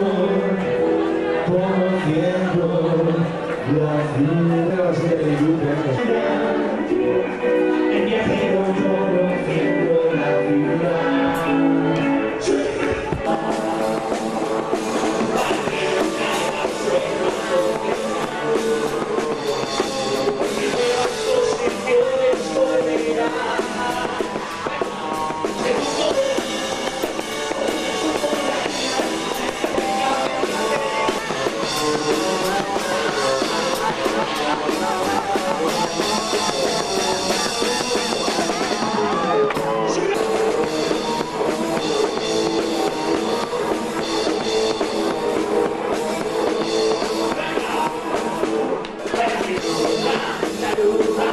Gracias. Jerusalém.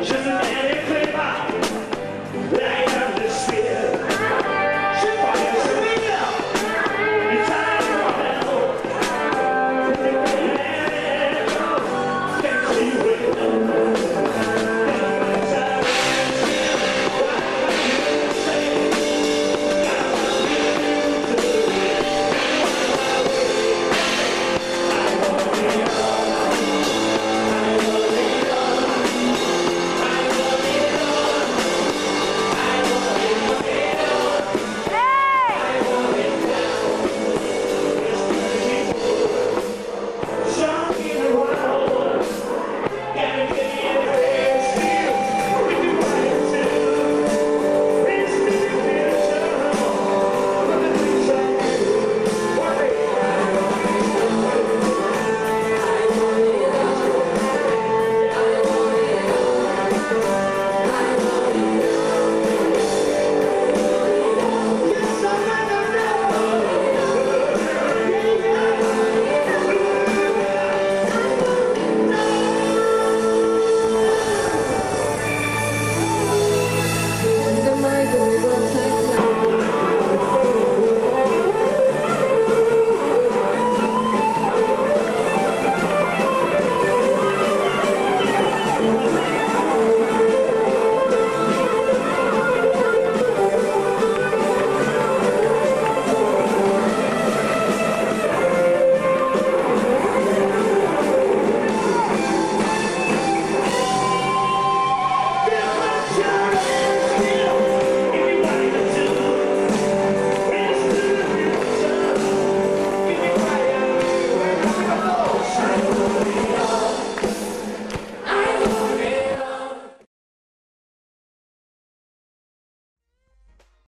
Je ne